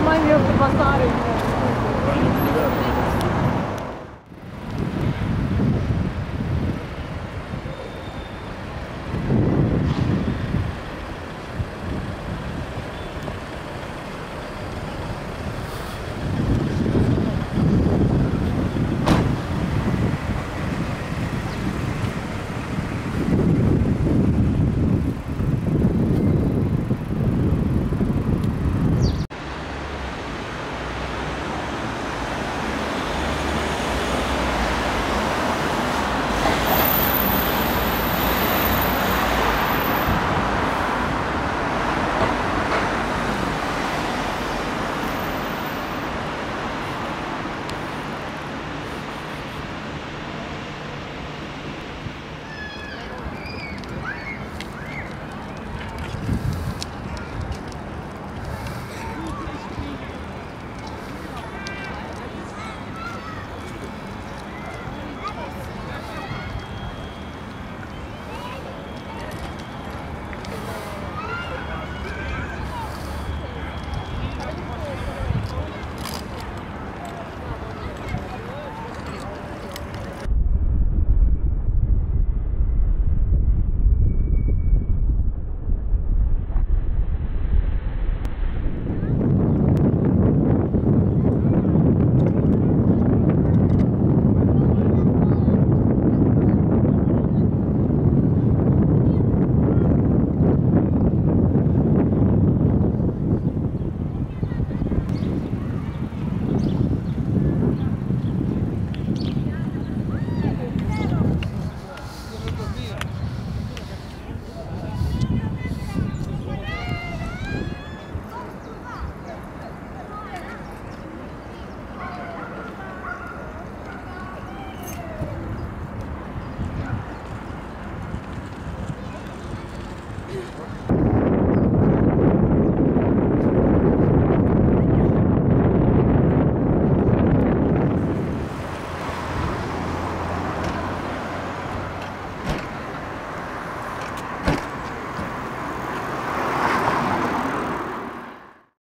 mais eu para passarem.